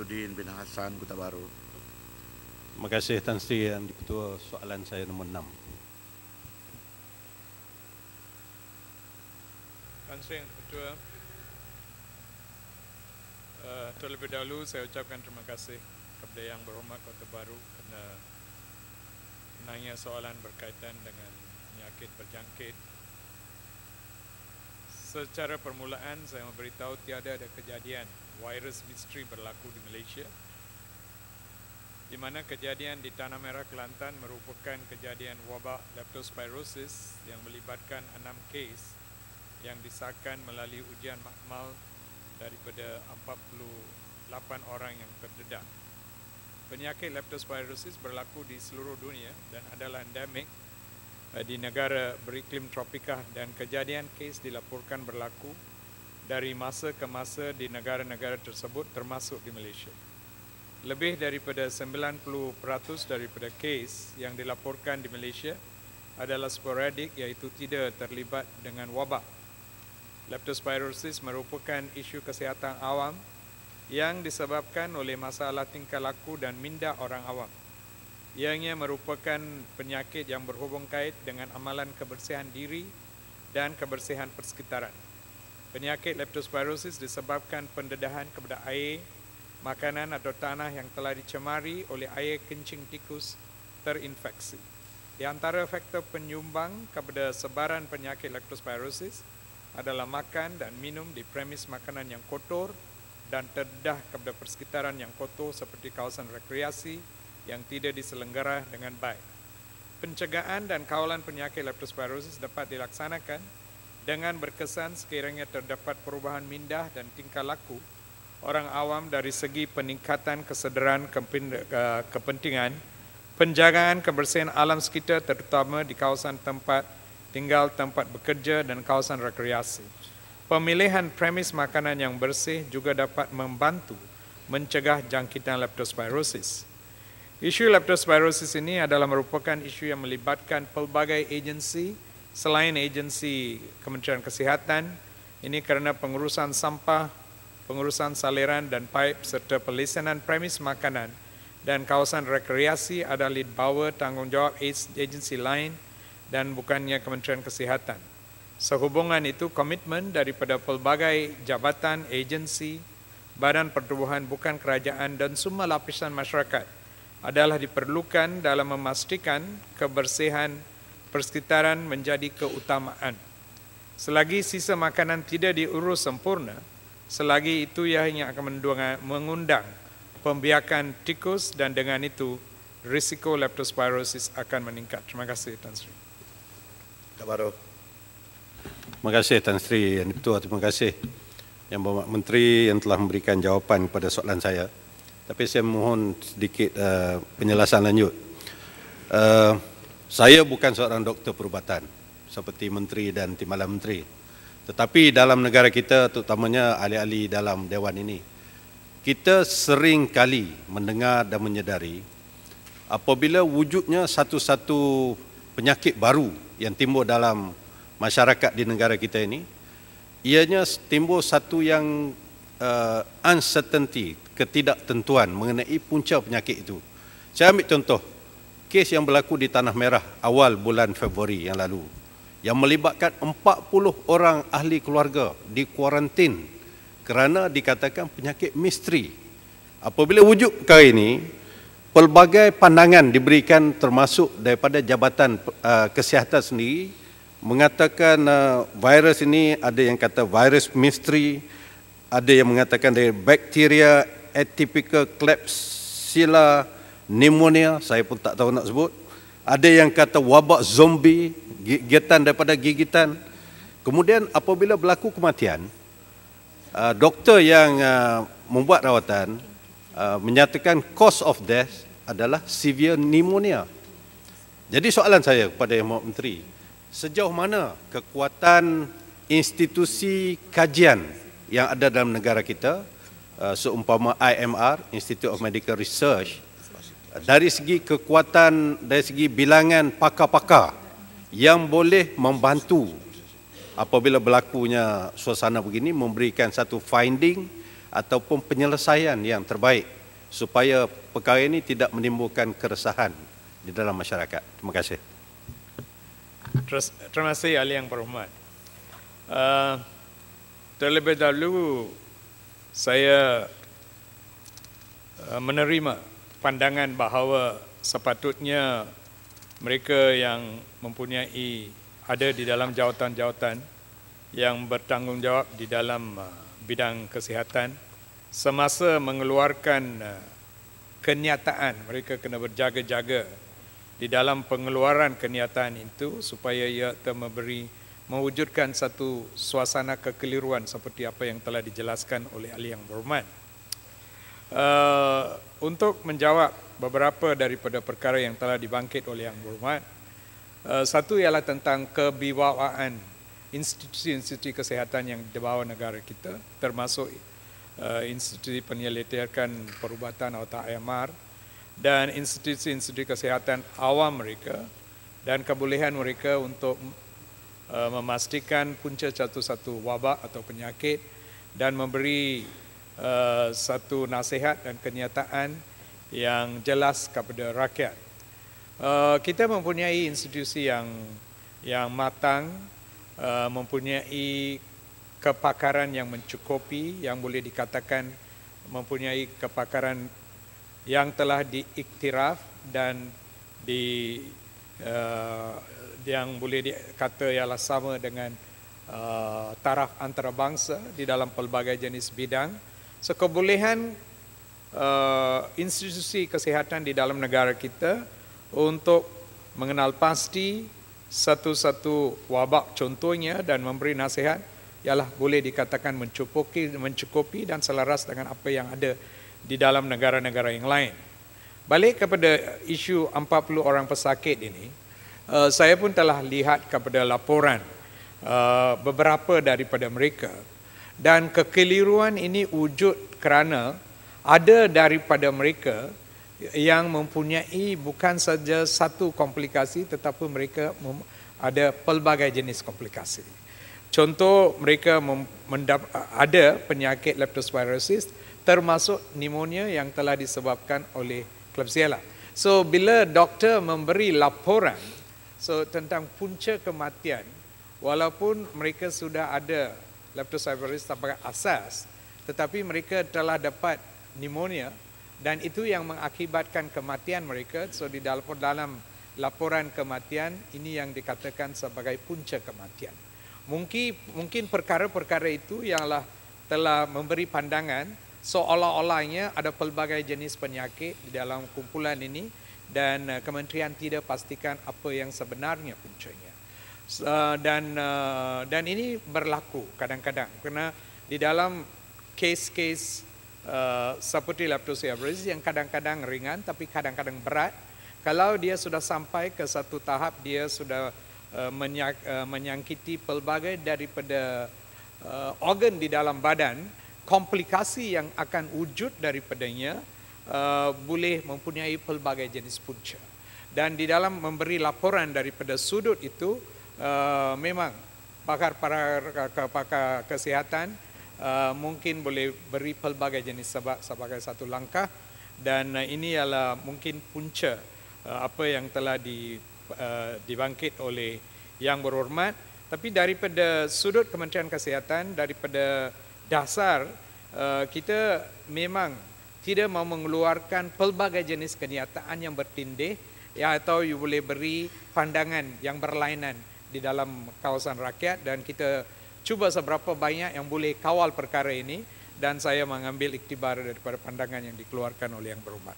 Mahyudin bin Hassan Kota Baru. Terima kasih Tan Sri yang Ketua soalan saya nombor 6. Tan Sri Yang Ketua, uh, terlebih dahulu saya ucapkan terima kasih kepada Yang Berhormat Kota Baru kerana menanya soalan berkaitan dengan penyakit berjangkit. Secara permulaan saya memberitahu tiada ada kejadian virus misteri berlaku di Malaysia di mana kejadian di Tanah Merah Kelantan merupakan kejadian wabak leptospirosis yang melibatkan enam kes yang disahkan melalui ujian makmal daripada 48 orang yang terdedah. Penyakit leptospirosis berlaku di seluruh dunia dan adalah endemik eh, di negara beriklim tropika dan kejadian kes dilaporkan berlaku dari masa ke masa di negara-negara tersebut termasuk di Malaysia. Lebih daripada 90% daripada kes yang dilaporkan di Malaysia adalah sporadik iaitu tidak terlibat dengan wabak. Leptospirosis merupakan isu kesihatan awam yang disebabkan oleh masalah tingkah laku dan minda orang awam. Ianya merupakan penyakit yang berhubung kait dengan amalan kebersihan diri dan kebersihan persekitaran. Penyakit leptospirosis disebabkan pendedahan kepada air, makanan atau tanah yang telah dicemari oleh air kencing tikus terinfeksi. Di antara faktor penyumbang kepada sebaran penyakit leptospirosis adalah makan dan minum di premis makanan yang kotor dan terdedah kepada persekitaran yang kotor seperti kawasan rekreasi yang tidak diselenggara dengan baik. Pencegahan dan kawalan penyakit leptospirosis dapat dilaksanakan dengan berkesan sekiranya terdapat perubahan mindah dan tingkah laku orang awam dari segi peningkatan kesederaan kepentingan, penjagaan kebersihan alam sekitar terutama di kawasan tempat tinggal, tempat bekerja dan kawasan rekreasi. Pemilihan premis makanan yang bersih juga dapat membantu mencegah jangkitan leptospirosis. Isu leptospirosis ini adalah merupakan isu yang melibatkan pelbagai agensi selain agensi Kementerian Kesihatan. Ini kerana pengurusan sampah, pengurusan saliran dan pipe serta pelisanan premis makanan dan kawasan rekreasi adalah lead power tanggungjawab agensi lain dan bukannya Kementerian Kesihatan. Sehubungan itu komitmen daripada pelbagai jabatan, agensi, badan pertubuhan bukan kerajaan dan semua lapisan masyarakat adalah diperlukan dalam memastikan kebersihan persekitaran menjadi keutamaan. Selagi sisa makanan tidak diurus sempurna, Selagi itu ia hanya akan mengundang pembiakan tikus dan dengan itu risiko leptospirosis akan meningkat. Terima kasih Tan Sri. Tak baru. Terima kasih Tan Sri yang Ketua. Terima kasih yang Bapak Menteri yang telah memberikan jawapan kepada soalan saya. Tapi saya mohon sedikit uh, penjelasan lanjut. Uh, saya bukan seorang doktor perubatan seperti Menteri dan Timbalan Menteri. Tetapi dalam negara kita, terutamanya ahli-ahli dalam dewan ini, kita sering kali mendengar dan menyedari apabila wujudnya satu-satu penyakit baru yang timbul dalam masyarakat di negara kita ini, ianya timbul satu yang uh, uncertainty, ketidaktentuan mengenai punca penyakit itu. Saya ambil contoh, kes yang berlaku di Tanah Merah awal bulan Februari yang lalu yang melibatkan 40 orang ahli keluarga di kuarantin kerana dikatakan penyakit misteri. Apabila wujud perkara ini, pelbagai pandangan diberikan termasuk daripada Jabatan uh, Kesihatan sendiri mengatakan uh, virus ini ada yang kata virus misteri, ada yang mengatakan dari bakteria atypical Klebsiella pneumonia, saya pun tak tahu nak sebut. Ada yang kata wabak zombie, gigitan daripada gigitan. Kemudian apabila berlaku kematian, uh, doktor yang uh, membuat rawatan uh, menyatakan cause of death adalah severe pneumonia. Jadi soalan saya kepada Yang Mohd Menteri, sejauh mana kekuatan institusi kajian yang ada dalam negara kita, seumpama IMR, Institute of Medical Research, dari segi kekuatan, dari segi bilangan pakar-pakar yang boleh membantu apabila berlakunya suasana begini memberikan satu finding ataupun penyelesaian yang terbaik supaya perkara ini tidak menimbulkan keresahan di dalam masyarakat. Terima kasih. Terima kasih ahli yang berhormat. Uh, terlebih dahulu saya uh, menerima pandangan bahawa sepatutnya mereka yang mempunyai ada di dalam jawatan-jawatan yang bertanggungjawab di dalam uh, bidang kesihatan semasa mengeluarkan uh, kenyataan mereka kena berjaga-jaga di dalam pengeluaran kenyataan itu supaya ia memberi mewujudkan satu suasana kekeliruan seperti apa yang telah dijelaskan oleh ahli yang berhormat. Uh, untuk menjawab beberapa daripada perkara yang telah dibangkit oleh yang berhormat, uh, satu ialah tentang kebibawaan institusi-institusi kesihatan yang di bawah negara kita, termasuk uh, institusi penyelidikan perubatan atau IMR dan institusi-institusi kesihatan awam mereka dan kebolehan mereka untuk uh, memastikan punca satu-satu wabak atau penyakit dan memberi uh, satu nasihat dan kenyataan yang jelas kepada rakyat. Uh, kita mempunyai institusi yang yang matang, uh, mempunyai kepakaran yang mencukupi, yang boleh dikatakan mempunyai kepakaran yang telah diiktiraf dan di uh, yang boleh dikata ialah sama dengan uh, taraf antarabangsa di dalam pelbagai jenis bidang. So kebolehan uh, institusi kesihatan di dalam negara kita untuk mengenal pasti satu-satu wabak contohnya dan memberi nasihat ialah boleh dikatakan mencukupi mencukupi dan selaras dengan apa yang ada di dalam negara-negara yang lain. Balik kepada isu 40 orang pesakit ini, uh, saya pun telah lihat kepada laporan uh, beberapa daripada mereka dan kekeliruan ini wujud kerana ada daripada mereka yang mempunyai bukan saja satu komplikasi tetapi mereka ada pelbagai jenis komplikasi. Contoh mereka ada penyakit leptospirosis termasuk pneumonia yang telah disebabkan oleh Klebsiella. So bila doktor memberi laporan so tentang punca kematian walaupun mereka sudah ada leptospirosis sebagai asas tetapi mereka telah dapat pneumonia dan itu yang mengakibatkan kematian mereka so di dalam dalam laporan kematian ini yang dikatakan sebagai punca kematian. Mungkin mungkin perkara-perkara itu ialah telah memberi pandangan seolah-olahnya ada pelbagai jenis penyakit di dalam kumpulan ini dan uh, kementerian tidak pastikan apa yang sebenarnya puncanya. Uh, dan uh, dan ini berlaku kadang-kadang. Kerana di dalam kes-kes uh, seperti leptospirosis yang kadang-kadang ringan tapi kadang-kadang berat kalau dia sudah sampai ke satu tahap dia sudah uh, menyak, uh, menyangkiti pelbagai daripada uh, organ di dalam badan komplikasi yang akan wujud daripadanya uh, boleh mempunyai pelbagai jenis punca. Dan di dalam memberi laporan daripada sudut itu uh, memang pakar para pakar kesihatan uh, mungkin boleh beri pelbagai jenis sebab sebagai satu langkah dan uh, ini adalah mungkin punca uh, apa yang telah di, uh, dibangkit oleh yang berhormat. Tapi daripada sudut Kementerian Kesihatan daripada dasar uh, kita memang tidak mau mengeluarkan pelbagai jenis kenyataan yang bertindih ya atau you boleh beri pandangan yang berlainan di dalam kawasan rakyat dan kita cuba seberapa banyak yang boleh kawal perkara ini dan saya mengambil iktibar daripada pandangan yang dikeluarkan oleh yang berhormat.